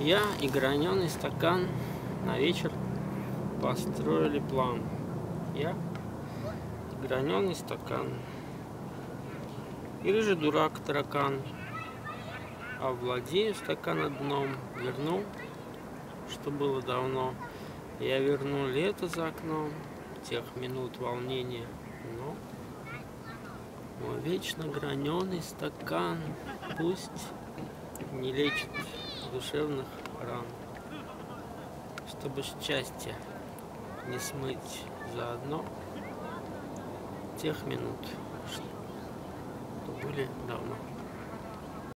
Я и граненый стакан на вечер построили план. Я и граненый стакан. И рыжий дурак таракан. А владею стакана дном. Вернул, что было давно. Я верну лето за окном, тех минут волнения. Но мой вечно граненый стакан пусть не лечит душевных ран, чтобы счастье не смыть заодно тех минут, что были давно.